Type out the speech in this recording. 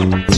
Thank you.